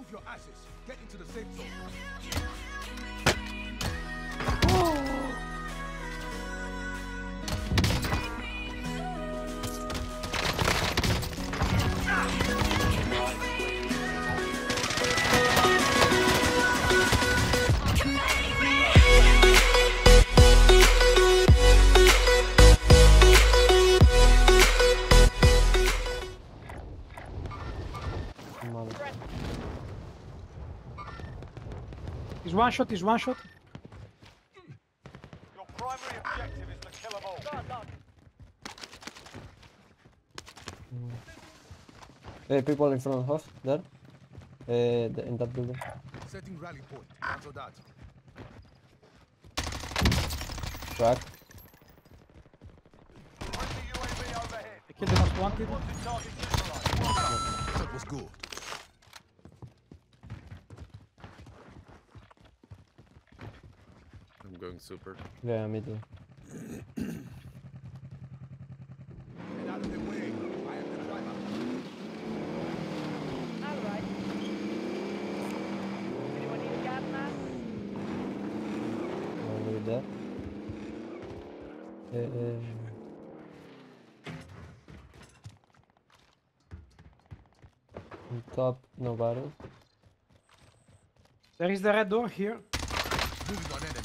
Move your asses. Get into the safe zone. One shot, he's one shot. Your primary objective is to kill them all. Hey, people in front of us, there. Uh, the, in that building. Setting rally point. Cancel that. Crack. Friendly I killed the most wanted. Wanted target neutralized. Shot was good. Going super. Yeah, me too. Get out of the way. I am the driver. Alright. Anyone need a gas mask? Over there. Uh, on top, nobody. There is the red door here. Moving on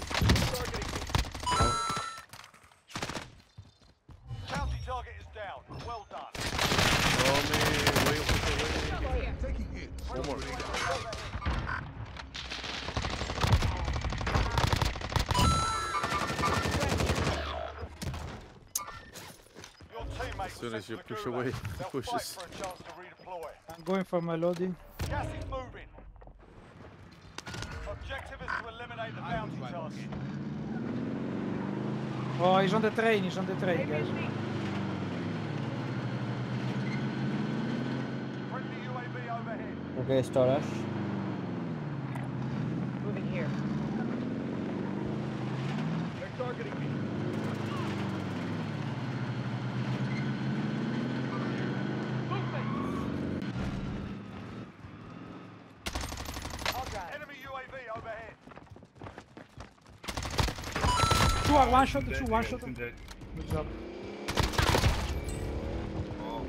As soon as you sent to the push away, They'll pushes. fight for a chance to redeploy. I'm going for my loading. Gas is moving. Objective is to eliminate the bounty drive us. target. Oh, he's on the train, he's on the train, guys. Friendly UAV overhead. Okay, storage. Moving here. They're targeting me. UAV overhead. Two are one shot, two one shot. Good job. Like oh.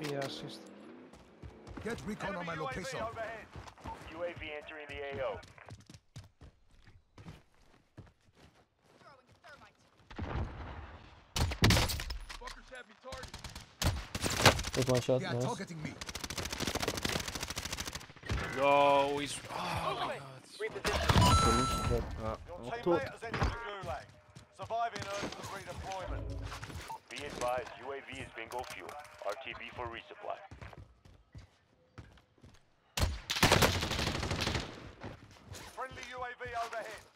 three assists. Get recon on my UAV location. overhead. UAV entering the AO. Fuckers have me targeted. Take one shot, They are nice. targeting me. Yo, he's. Oh. Ah, Your teammate has entered the gulag. Surviving earns the redeployment. Be advised, UAV is bingo fuel. RTB for resupply. Friendly UAV overhead.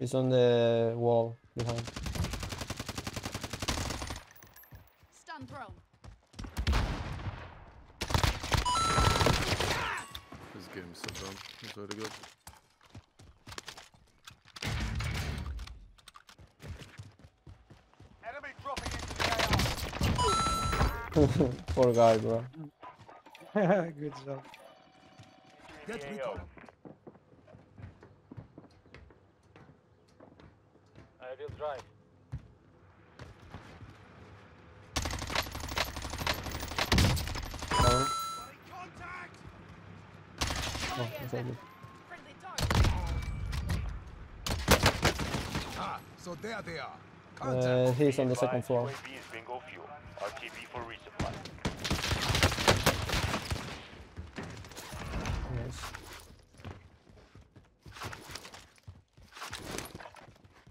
He's on the wall behind. Stun thrown. this game is so dumb. It's really good. Enemy dropping into the AO. Poor guy, bro. Good job. Get The recon. AO. I will drive. Down. Oh, it's all good. Friendly target. Ah, so there they are. Uh, he's on the Be second advised, floor. UAV is bingo fuel. RTB for resupply. Nice.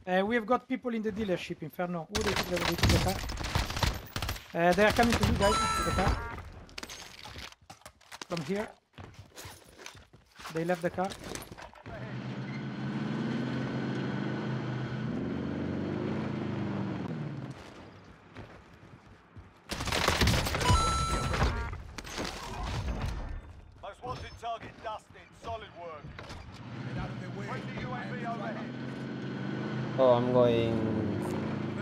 Uh, we have got people in the dealership, Inferno. Oh, they they car. Uh, they are coming to you guys, to the car. From here. They left the car. Most wanted target dusted. Solid work. Get out of the way. Friendly I am UAV Oh, I'm going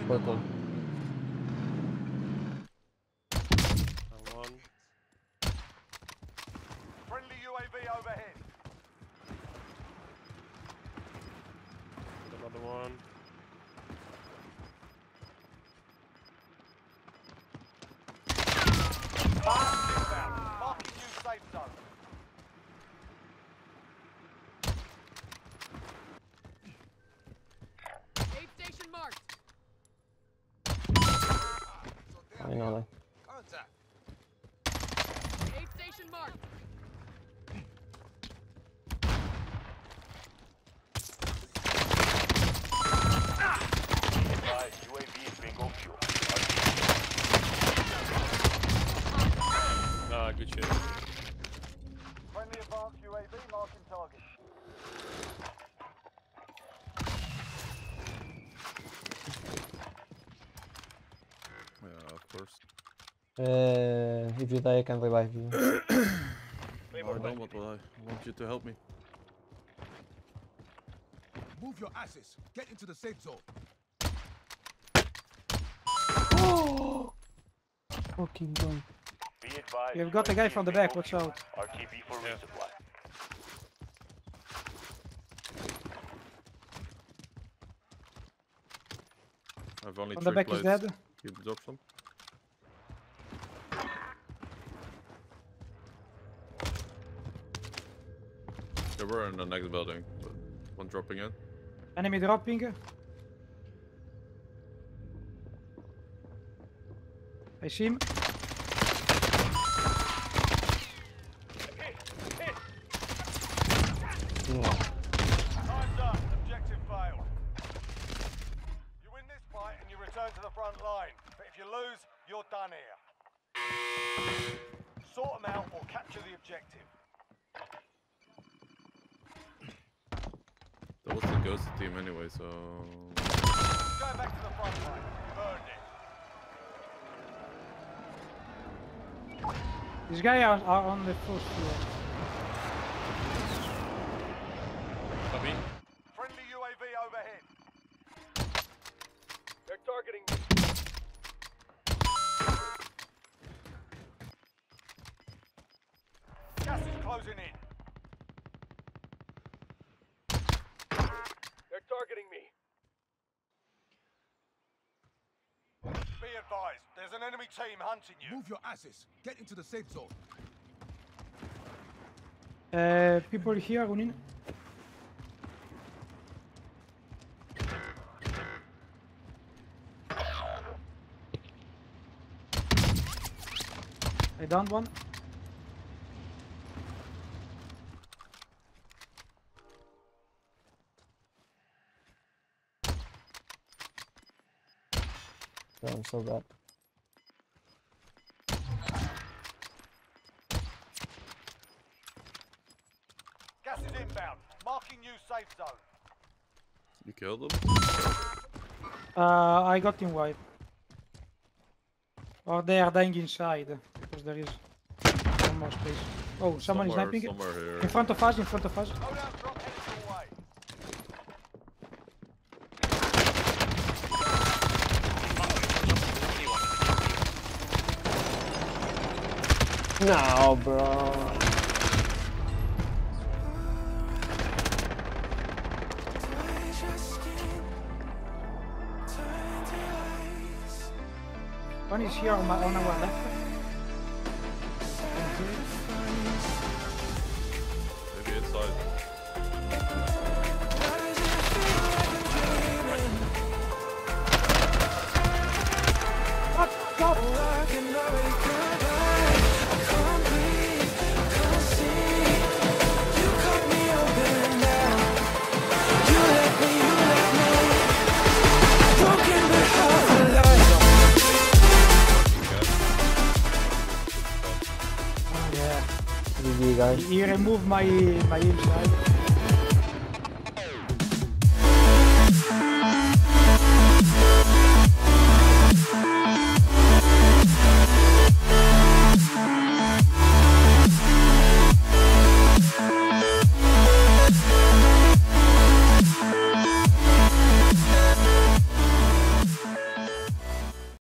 purple. And one. Friendly UAV overhead. Another one. Fire. Marking new safe zone. Aid station marked. So there they Finally. are. Contact. Aid station marked. Advised UAV is bingo fuel. Ah, good shit. Friendly advanced UAV marking target. Yeah, of course. Uh, if you die, I can revive you. I don't want, I want you to help me. Move your asses. Get into the safe zone. Fucking god. Be advised. You've got a guy from the back, bingo watch out. RTB for Yeah. resupply. I've only On the three back is dead. Keep the drop some. They were in the next building, one dropping in. Enemy dropping. I see him. No. Time's up. Objective failed. You win this fight and you return to the front line. But if you lose, you're done here. Sort them out or capture the objective. That was the ghost team anyway, so Going back to the front line. You earned it. These guys are, are on the first floor. Copy. Friendly UAV overhead. They're targeting Gas is closing in. Targeting me. Be advised, there's an enemy team hunting you. Move your asses. Get into the safe zone. Uh, people here running. I downed one. Oh, I'm so bad. Gas is inbound. Marking new safe zone. you killed them. Uh, I got him wipe. Or they are dying inside because there is one more space. Oh, someone somewhere, is sniping. Somewhere here. In front of us, in front of us. Loadout drop No, bro. One is here on, my, on our left. He removed my my inside.